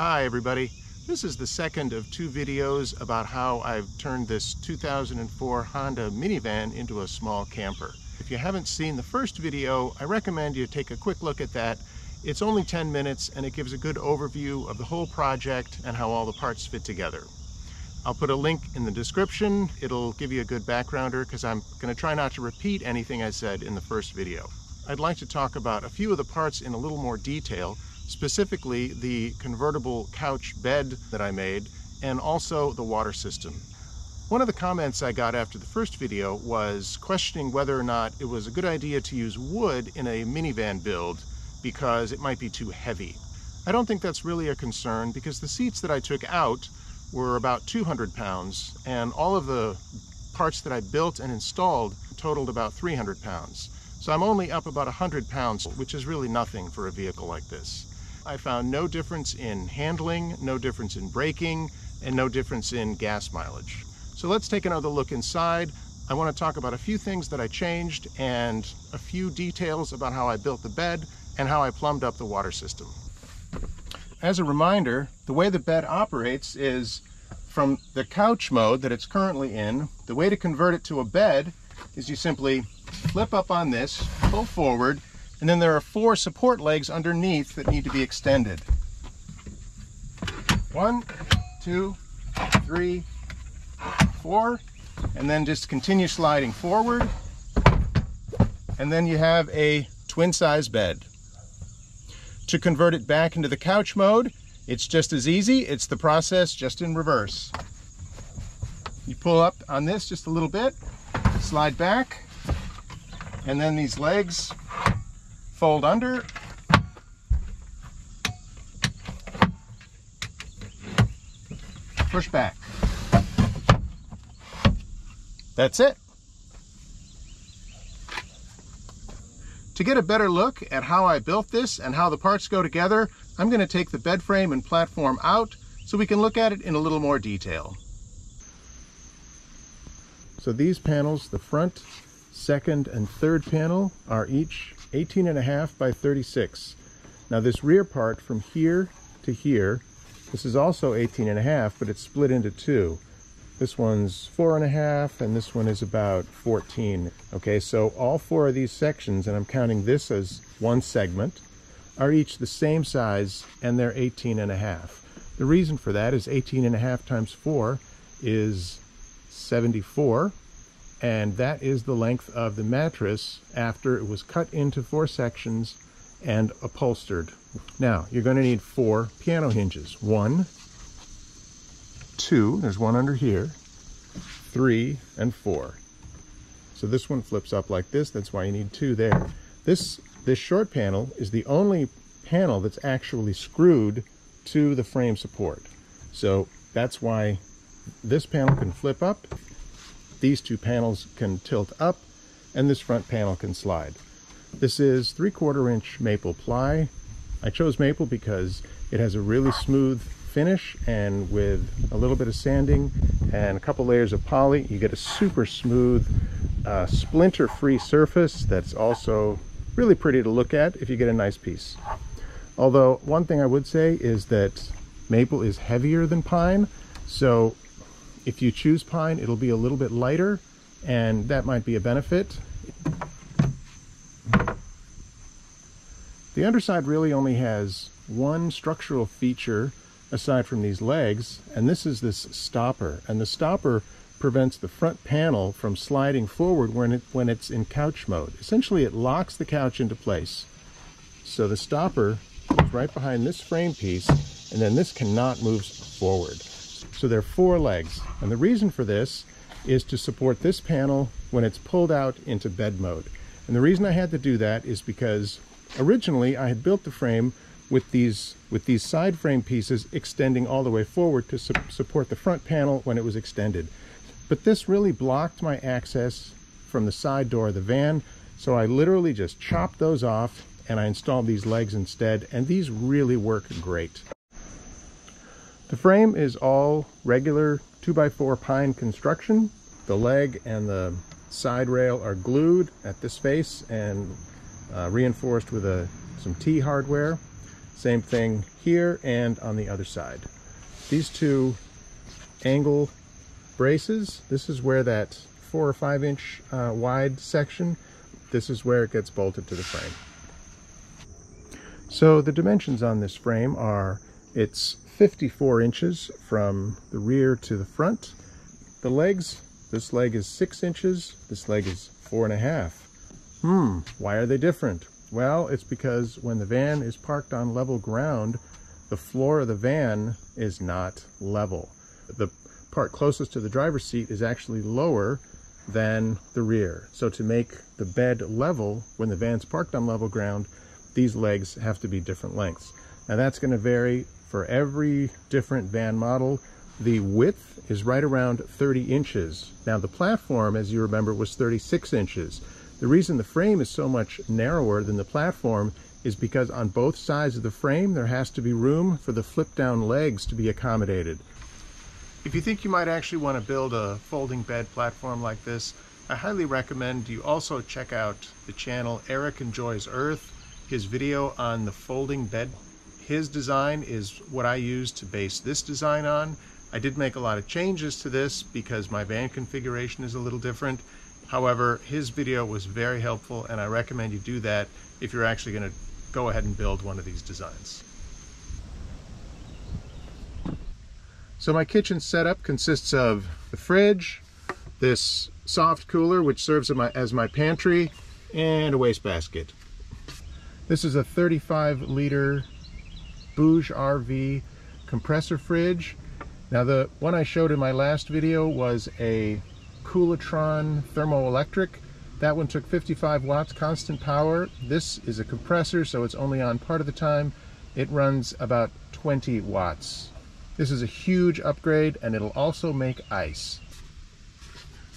Hi everybody. This is the second of two videos about how I've turned this 2004 Honda minivan into a small camper. If you haven't seen the first video, I recommend you take a quick look at that. It's only 10 minutes and it gives a good overview of the whole project and how all the parts fit together. I'll put a link in the description. It'll give you a good backgrounder because I'm going to try not to repeat anything I said in the first video. I'd like to talk about a few of the parts in a little more detail, specifically the convertible couch bed that I made and also the water system. One of the comments I got after the first video was questioning whether or not it was a good idea to use wood in a minivan build because it might be too heavy. I don't think that's really a concern because the seats that I took out were about 200 pounds and all of the parts that I built and installed totaled about 300 pounds. So I'm only up about 100 pounds, which is really nothing for a vehicle like this. I found no difference in handling, no difference in braking, and no difference in gas mileage. So let's take another look inside. I want to talk about a few things that I changed and a few details about how I built the bed and how I plumbed up the water system. As a reminder, the way the bed operates is from the couch mode that it's currently in, the way to convert it to a bed is you simply flip up on this, pull forward, and then there are four support legs underneath that need to be extended. One, two, three, four, and then just continue sliding forward. And then you have a twin size bed. To convert it back into the couch mode, it's just as easy. It's the process just in reverse. You pull up on this just a little bit, slide back, and then these legs fold under. Push back. That's it. To get a better look at how I built this and how the parts go together, I'm going to take the bed frame and platform out so we can look at it in a little more detail. So these panels, the front, second, and third panel are each 18 and a half by 36. Now this rear part from here to here, this is also 18 and a half, but it's split into two. This one's four and a half, and this one is about 14. Okay, so all four of these sections, and I'm counting this as one segment, are each the same size, and they're 18 and a half. The reason for that is 18 and a half times four is 74, and that is the length of the mattress after it was cut into four sections and upholstered. Now, you're going to need four piano hinges. One, two, there's one under here, three, and four. So this one flips up like this, that's why you need two there. This, this short panel is the only panel that's actually screwed to the frame support. So that's why this panel can flip up, these two panels can tilt up, and this front panel can slide. This is three quarter inch maple ply. I chose maple because it has a really smooth finish and with a little bit of sanding and a couple layers of poly you get a super smooth uh, splinter free surface that's also really pretty to look at if you get a nice piece although one thing I would say is that maple is heavier than pine so if you choose pine it'll be a little bit lighter and that might be a benefit the underside really only has one structural feature aside from these legs, and this is this stopper. And the stopper prevents the front panel from sliding forward when, it, when it's in couch mode. Essentially, it locks the couch into place. So the stopper is right behind this frame piece, and then this cannot move forward. So there are four legs. And the reason for this is to support this panel when it's pulled out into bed mode. And the reason I had to do that is because originally I had built the frame with these with these side frame pieces extending all the way forward to su support the front panel when it was extended. But this really blocked my access from the side door of the van, so I literally just chopped those off and I installed these legs instead, and these really work great. The frame is all regular 2x4 pine construction. The leg and the side rail are glued at this face and uh, reinforced with a, some T hardware. Same thing here and on the other side. These two angle braces, this is where that four or five inch uh, wide section, this is where it gets bolted to the frame. So the dimensions on this frame are, it's 54 inches from the rear to the front. The legs, this leg is six inches, this leg is four and a half. Hmm, why are they different? Well, it's because when the van is parked on level ground, the floor of the van is not level. The part closest to the driver's seat is actually lower than the rear. So to make the bed level when the van's parked on level ground, these legs have to be different lengths. Now that's going to vary for every different van model. The width is right around 30 inches. Now the platform, as you remember, was 36 inches. The reason the frame is so much narrower than the platform is because on both sides of the frame there has to be room for the flip down legs to be accommodated. If you think you might actually want to build a folding bed platform like this, I highly recommend you also check out the channel Eric Enjoys Earth. His video on the folding bed, his design is what I use to base this design on. I did make a lot of changes to this because my van configuration is a little different However, his video was very helpful and I recommend you do that if you're actually going to go ahead and build one of these designs. So my kitchen setup consists of the fridge, this soft cooler which serves as my, as my pantry, and a wastebasket. This is a 35 liter Bouge RV compressor fridge. Now the one I showed in my last video was a Koolatron Thermoelectric. That one took 55 watts constant power. This is a compressor, so it's only on part of the time. It runs about 20 watts. This is a huge upgrade, and it'll also make ice.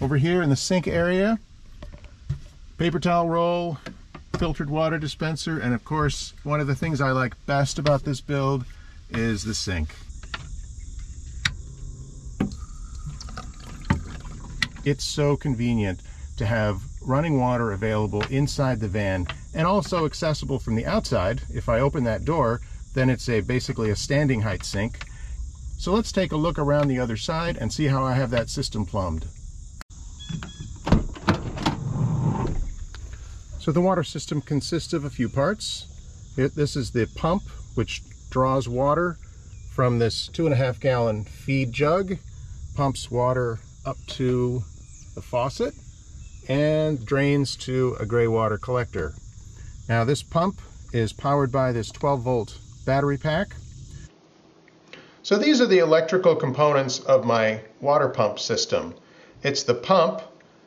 Over here in the sink area, paper towel roll, filtered water dispenser, and of course, one of the things I like best about this build is the sink. It's so convenient to have running water available inside the van and also accessible from the outside. If I open that door, then it's a basically a standing height sink. So let's take a look around the other side and see how I have that system plumbed. So the water system consists of a few parts. It, this is the pump, which draws water from this two and a half gallon feed jug, pumps water up to the faucet and drains to a gray water collector. Now this pump is powered by this 12 volt battery pack. So these are the electrical components of my water pump system. It's the pump,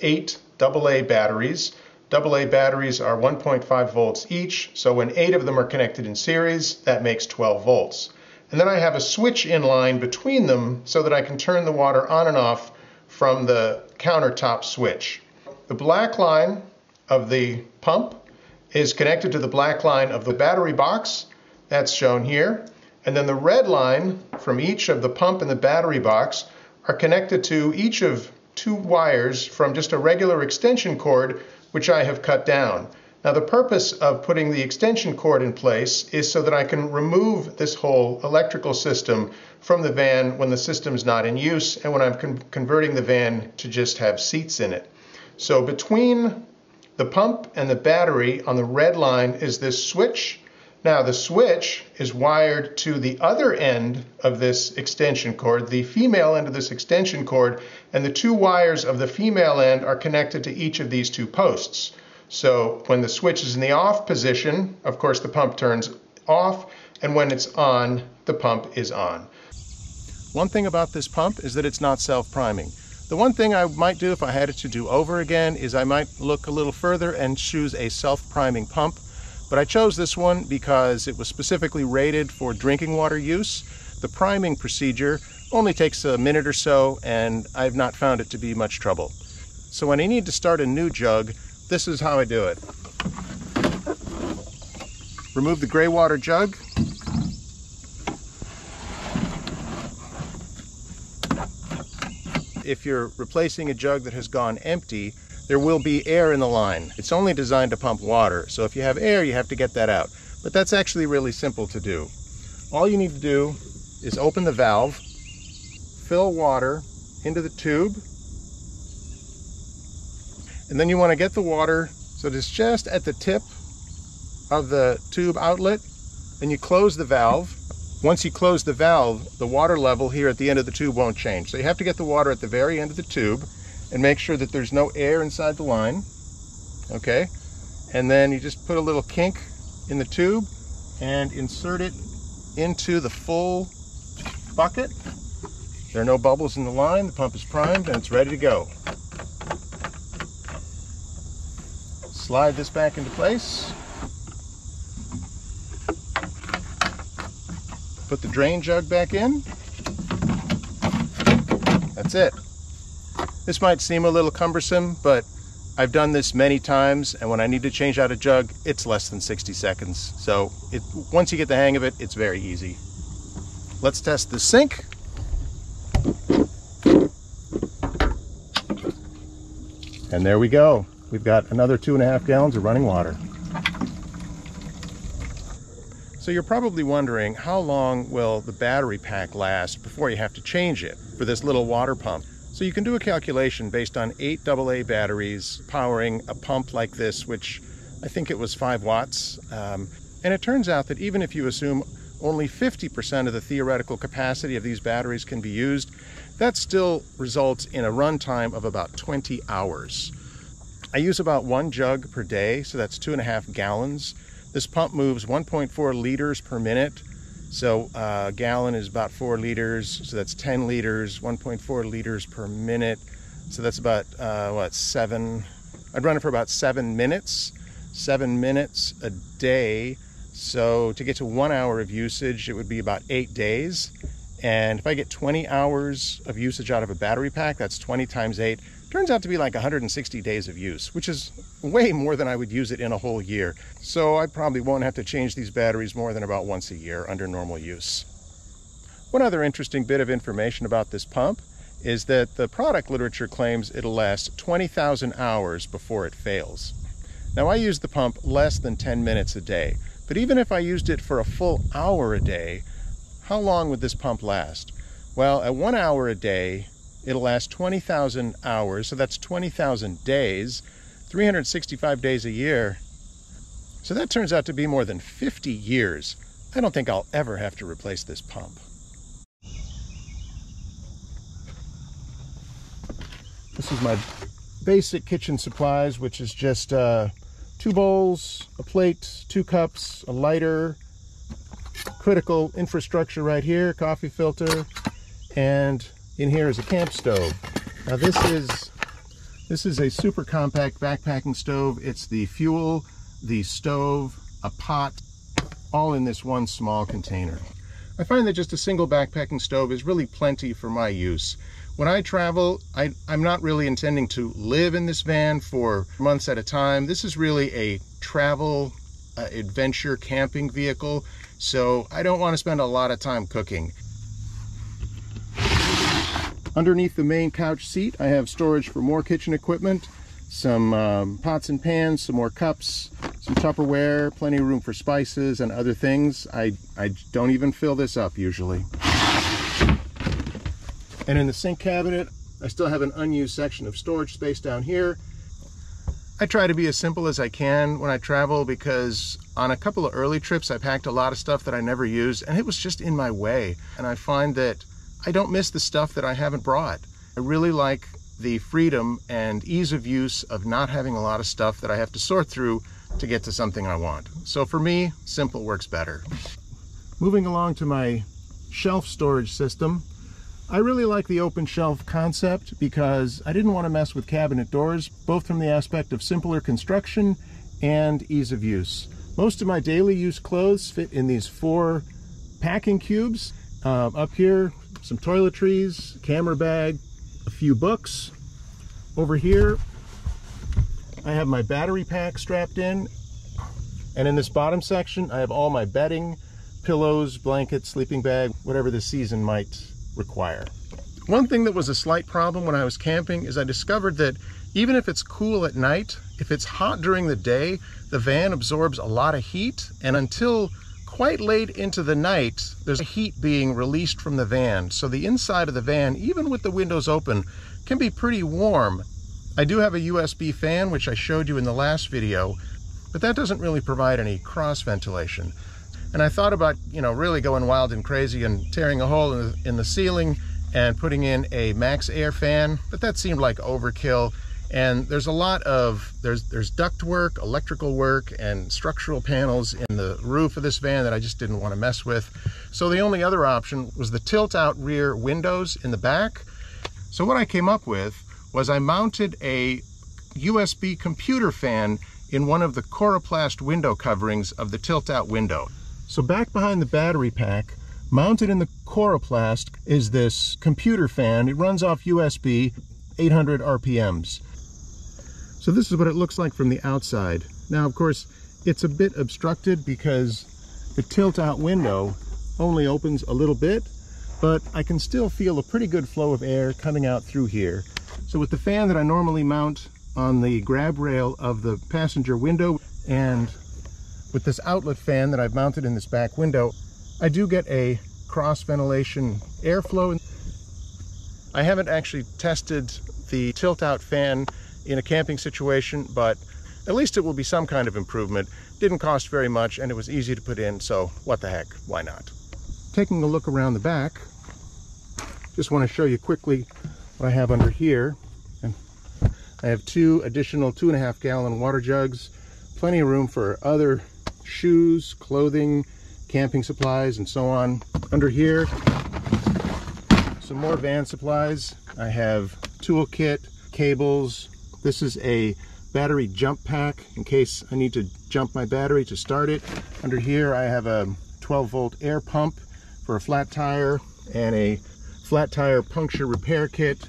eight AA batteries. AA batteries are 1.5 volts each, so when eight of them are connected in series, that makes 12 volts. And then I have a switch in line between them so that I can turn the water on and off from the countertop switch. The black line of the pump is connected to the black line of the battery box, that's shown here, and then the red line from each of the pump and the battery box are connected to each of two wires from just a regular extension cord which I have cut down. Now the purpose of putting the extension cord in place is so that I can remove this whole electrical system from the van when the system's not in use and when I'm con converting the van to just have seats in it. So between the pump and the battery on the red line is this switch. Now the switch is wired to the other end of this extension cord, the female end of this extension cord, and the two wires of the female end are connected to each of these two posts. So when the switch is in the off position, of course the pump turns off, and when it's on, the pump is on. One thing about this pump is that it's not self-priming. The one thing I might do if I had it to do over again is I might look a little further and choose a self-priming pump. But I chose this one because it was specifically rated for drinking water use. The priming procedure only takes a minute or so and I've not found it to be much trouble. So when I need to start a new jug, this is how I do it. Remove the gray water jug. If you're replacing a jug that has gone empty, there will be air in the line. It's only designed to pump water, so if you have air, you have to get that out. but that's actually really simple to do. All you need to do is open the valve, fill water into the tube, and then you want to get the water so it's just at the tip of the tube outlet, and you close the valve. Once you close the valve, the water level here at the end of the tube won't change. So you have to get the water at the very end of the tube and make sure that there's no air inside the line. Okay? And then you just put a little kink in the tube and insert it into the full bucket. There are no bubbles in the line, the pump is primed and it's ready to go. Slide this back into place. Put the drain jug back in. That's it. This might seem a little cumbersome, but I've done this many times, and when I need to change out a jug, it's less than 60 seconds. So it, once you get the hang of it, it's very easy. Let's test the sink. And there we go. We've got another two and a half gallons of running water. So you're probably wondering how long will the battery pack last before you have to change it for this little water pump. So you can do a calculation based on eight AA batteries powering a pump like this, which I think it was five watts. Um, and it turns out that even if you assume only 50% of the theoretical capacity of these batteries can be used, that still results in a runtime of about 20 hours. I use about one jug per day, so that's two and a half gallons. This pump moves 1.4 liters per minute, so uh, a gallon is about four liters, so that's 10 liters, 1.4 liters per minute. So that's about, uh, what, seven, I'd run it for about seven minutes, seven minutes a day. So to get to one hour of usage, it would be about eight days. And if I get 20 hours of usage out of a battery pack, that's 20 times eight, Turns out to be like 160 days of use, which is way more than I would use it in a whole year. So I probably won't have to change these batteries more than about once a year under normal use. One other interesting bit of information about this pump is that the product literature claims it'll last 20,000 hours before it fails. Now I use the pump less than 10 minutes a day, but even if I used it for a full hour a day, how long would this pump last? Well, at one hour a day, It'll last 20,000 hours, so that's 20,000 days, 365 days a year. So that turns out to be more than 50 years. I don't think I'll ever have to replace this pump. This is my basic kitchen supplies, which is just uh, two bowls, a plate, two cups, a lighter, critical infrastructure right here, coffee filter, and in here is a camp stove. Now this is this is a super compact backpacking stove. It's the fuel, the stove, a pot, all in this one small container. I find that just a single backpacking stove is really plenty for my use. When I travel, I, am not really intending to live in this van for months at a time. This is really a travel uh, adventure camping vehicle, so I don't want to spend a lot of time cooking. Underneath the main couch seat, I have storage for more kitchen equipment, some um, pots and pans, some more cups, some Tupperware, plenty of room for spices and other things. I, I don't even fill this up usually. And in the sink cabinet, I still have an unused section of storage space down here. I try to be as simple as I can when I travel because on a couple of early trips I packed a lot of stuff that I never used and it was just in my way. And I find that I don't miss the stuff that I haven't brought. I really like the freedom and ease of use of not having a lot of stuff that I have to sort through to get to something I want. So for me, simple works better. Moving along to my shelf storage system, I really like the open shelf concept because I didn't want to mess with cabinet doors, both from the aspect of simpler construction and ease of use. Most of my daily use clothes fit in these four packing cubes. Uh, up here, some toiletries, camera bag, a few books. Over here, I have my battery pack strapped in. And in this bottom section, I have all my bedding, pillows, blankets, sleeping bag, whatever the season might require. One thing that was a slight problem when I was camping is I discovered that even if it's cool at night, if it's hot during the day, the van absorbs a lot of heat and until quite late into the night, there's heat being released from the van. So the inside of the van, even with the windows open, can be pretty warm. I do have a USB fan, which I showed you in the last video, but that doesn't really provide any cross ventilation. And I thought about, you know, really going wild and crazy and tearing a hole in the, in the ceiling and putting in a Maxxair fan, but that seemed like overkill. And there's a lot of, there's, there's duct work, electrical work, and structural panels in the roof of this van that I just didn't want to mess with. So the only other option was the tilt out rear windows in the back. So what I came up with was I mounted a USB computer fan in one of the Coroplast window coverings of the tilt out window. So back behind the battery pack, mounted in the Coroplast is this computer fan. It runs off USB, 800 RPMs. So this is what it looks like from the outside. Now, of course, it's a bit obstructed because the tilt-out window only opens a little bit, but I can still feel a pretty good flow of air coming out through here. So with the fan that I normally mount on the grab rail of the passenger window and with this outlet fan that I've mounted in this back window, I do get a cross ventilation airflow. I haven't actually tested the tilt out fan in a camping situation, but at least it will be some kind of improvement. Didn't cost very much and it was easy to put in, so what the heck, why not? Taking a look around the back, just want to show you quickly what I have under here. And I have two additional two and a half gallon water jugs, plenty of room for other shoes, clothing, camping supplies, and so on. Under here, some more van supplies. I have toolkit, cables, this is a battery jump pack in case I need to jump my battery to start it. Under here I have a 12 volt air pump for a flat tire and a flat tire puncture repair kit,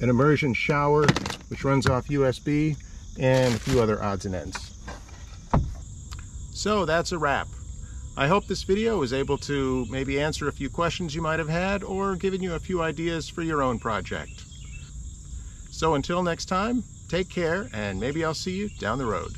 an immersion shower which runs off USB, and a few other odds and ends. So that's a wrap. I hope this video was able to maybe answer a few questions you might have had or given you a few ideas for your own project. So until next time, take care and maybe I'll see you down the road.